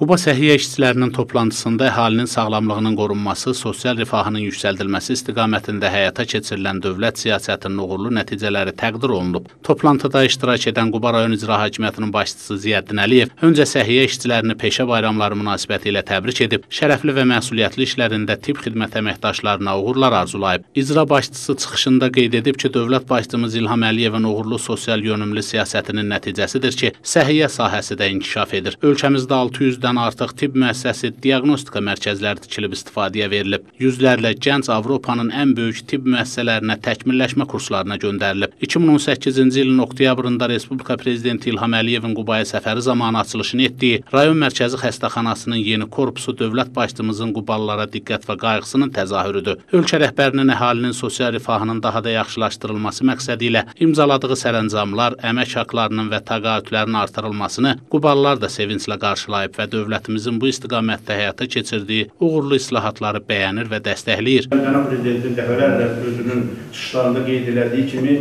Quba səhiyyə işçilərinin toplantısında əhalinin sağlamlığının qorunması, sosial rifahının yüksəldilməsi istiqamətində həyata keçirilən dövlət siyasətinin uğurlu nəticələri təqdir olunub. Toplantıda iştirak edən Quba rayon icra hakimiyyətinin başçısı Ziyəddin Əliyev öncə səhiyyə işçilərini peşə bayramları münasibəti ilə təbrik edib, şərəfli və məsuliyyətli işlərində tibb xidmət əməkdaşlarına uğurlar arzulayıb. İcra başçısı çıxışında qeyd edib ki, dövlət başçımız İlham Əliyevin uğurlu sosial yönümlü siyasətinin nəticəsidir ki, səhiyyə sahəsi də inkişaf edir. Ölkəmizdə 600-dən 100-dən artıq tibb müəssisəsi diaqnostika mərkəzləri tikilib istifadəyə verilib. Yüzlərlə gənc Avropanın ən böyük tibb müəssisələrinə təkmilləşmə kurslarına göndərilib. 2018-ci ilin oktyabrında Respublika prezidenti İlham Əliyevin Qubaya səfəri zamanı açılışını etdiyi rayon mərkəzi xəstəxanasının yeni korpusu dövlət başçımızın Qubalılara diqqət və qayğısının təzahürüdür. Ölkə rəhbərinin əhalinin sosial rifahının daha da yaxşılaşdırılması məqsədi ilə imzaladığı sərəncamlar, əmək haqlarının və təqaüdlərin artırılmasını Qubalılar da sevinclə qarşılayıb və dövlətimizin bu istiqamətdə həyata keçirdiyi uğurlu islahatları bəyənir və dəstəkləyir. Cənab Prezidentin dəfələrlə özünün çıxışlarında qeyd elədiyi kimi,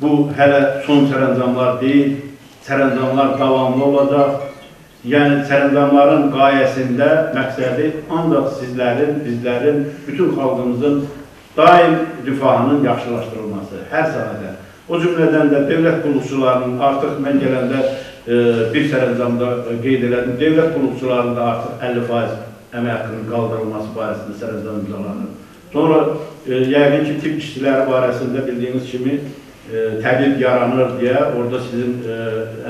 bu hələ son sərəncamlar deyil, sərəncamlar davamlı olacaq. Yəni, sərəncamların qayəsində məqsədi ancaq sizlərin, bizlərin, bütün xalqımızın daim rifahının yaxşılaşdırılması, hər sahədə. O cümlədən də dövlət qulluqçularının artıq mən gələndə bir sərəncamda qeyd elədim. Dövlət qulluqçularında artıq 50% əmək haqqının qaldırılması barəsində sərəncam imzalanır. Sonra e, yəqin ki, tibb işçiləri barəsində bildiyiniz kimi e, təbib yaranır deyə orada sizin e,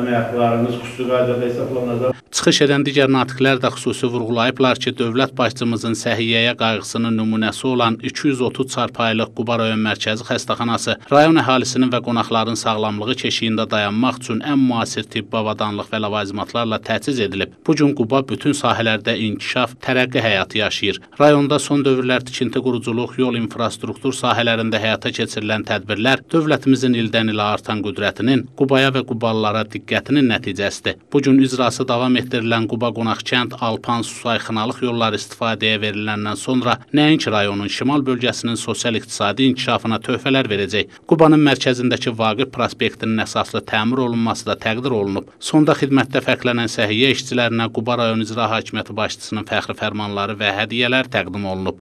əmək haqqlarınız xüsusi qaydada hesablanacaq. Çıxış edən digər natiqlər də xüsusi vurğulayıblar ki, dövlət başçımızın səhiyyəyə qayğısının nümunəsi olan 230 çarpayılıq Quba rayon mərkəzi xəstəxanası rayon əhalisinin və qonaqların sağlamlığı keşiyində dayanmaq üçün ən müasir tibbi avadanlıq və ləvazimatlarla təchiz edilib. Bu gün Quba bütün sahələrdə inkişaf, tərəqqi həyatı yaşayır. Rayonda son dövrlər tikinti, quruculuq, yol infrastruktur sahələrində həyata keçirilən tədbirlər dövlətimizin ildən ilə artan qüdrətinin Qubaya və Qubalılara diqqətinin nəticəsidir. Bu gün icrası davam etdirilən Quba Qonaqkənd, Alpan, Susay, Xınalıq yolları istifadəyə veriləndən sonra nəinki rayonun şimal bölgəsinin sosial-iqtisadi inkişafına töhfələr verəcək. Qubanın mərkəzindəki Vaqif prospektinin əsaslı təmir olunması da təqdir olunub. Sonda xidmətdə fərqlənən səhiyyə işçilərinə Quba rayon icra hakimiyyəti başçısının fəxri fərmanları və hədiyyələr təqdim olunub.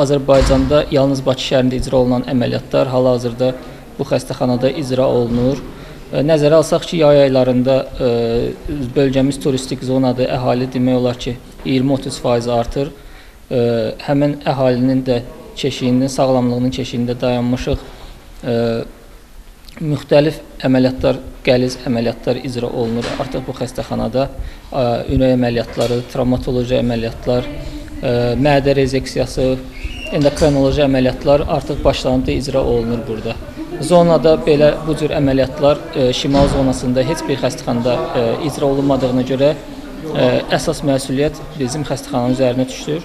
Azərbaycanda yalnız Bakı şəhərində icra olunan əməliyyatlar hal-hazırda bu xəstəxanada icra olunur. Nəzərə alsaq ki, yay aylarında e, bölgəmiz turistik zonadır, əhali demək olar ki, 20-30% artır. E, həmin əhalinin də keşiyində, sağlamlığının keşiyində dayanmışıq. E, müxtəlif əməliyyatlar, qəliz əməliyyatlar icra olunur. Artıq bu xəstəxanada ürək əməliyyatları, travmatoloji əməliyyatlar, mədə rezeksiyası, endokrinoloji əməliyyatlar artıq başlanıb da icra olunur burada. Zonada belə bu cür əməliyyatlar e, şimal zonasında heç bir xəstəxanada e, icra olunmadığına görə e, əsas məsuliyyət bizim xəstəxananın üzərinə düşür.